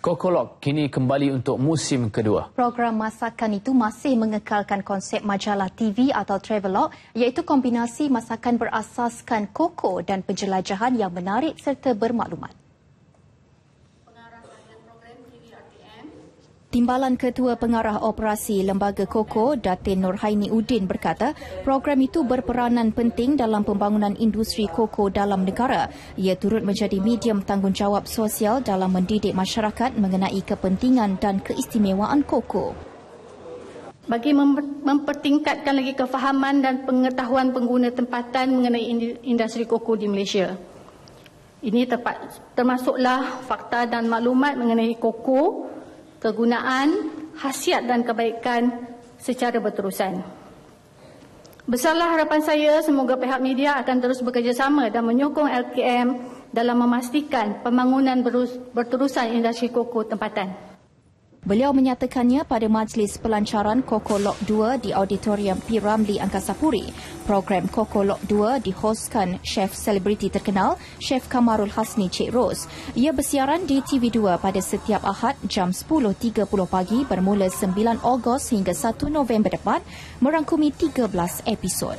Kokolok kini kembali untuk musim kedua. Program masakan itu masih mengekalkan konsep majalah TV atau travelog iaitu kombinasi masakan berasaskan koko dan penjelajahan yang menarik serta bermaklumat. Timbalan Ketua Pengarah Operasi Lembaga Koko, Datin Nurhaini Udin berkata, program itu berperanan penting dalam pembangunan industri koko dalam negara. Ia turut menjadi medium tanggungjawab sosial dalam mendidik masyarakat mengenai kepentingan dan keistimewaan koko. Bagi mempertingkatkan lagi kefahaman dan pengetahuan pengguna tempatan mengenai industri koko di Malaysia. Ini termasuklah fakta dan maklumat mengenai koko kegunaan, khasiat dan kebaikan secara berterusan. Besarlah harapan saya semoga pihak media akan terus bekerjasama dan menyokong LKM dalam memastikan pembangunan berterusan industri koko tempatan. Beliau menyatakannya pada majlis pelancaran Koko Lok 2 di Auditorium P. Ramlee Angkasa Puri. Program Koko Lok 2 dihostkan chef selebriti terkenal, Chef Kamarul Hasni Cik Ros. Ia bersiaran di TV2 pada setiap Ahad jam 10.30 pagi bermula 9 Ogos hingga 1 November depan merangkumi 13 episod.